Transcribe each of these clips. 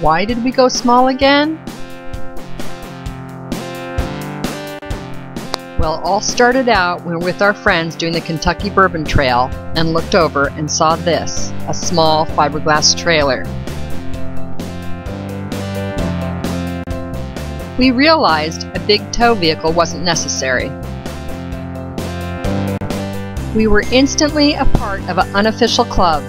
Why did we go small again? Well, all started out when we were with our friends doing the Kentucky Bourbon Trail and looked over and saw this, a small fiberglass trailer. We realized a big tow vehicle wasn't necessary. We were instantly a part of an unofficial club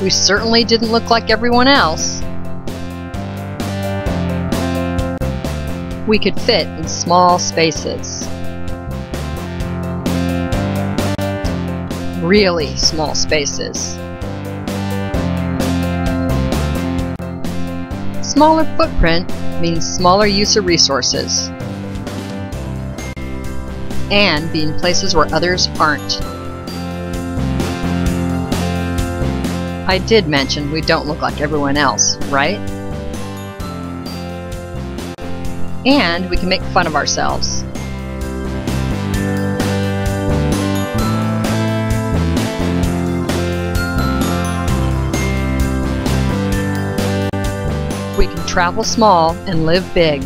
We certainly didn't look like everyone else. We could fit in small spaces. Really small spaces. Smaller footprint means smaller use of resources. And being places where others aren't. I did mention we don't look like everyone else, right? And we can make fun of ourselves. We can travel small and live big.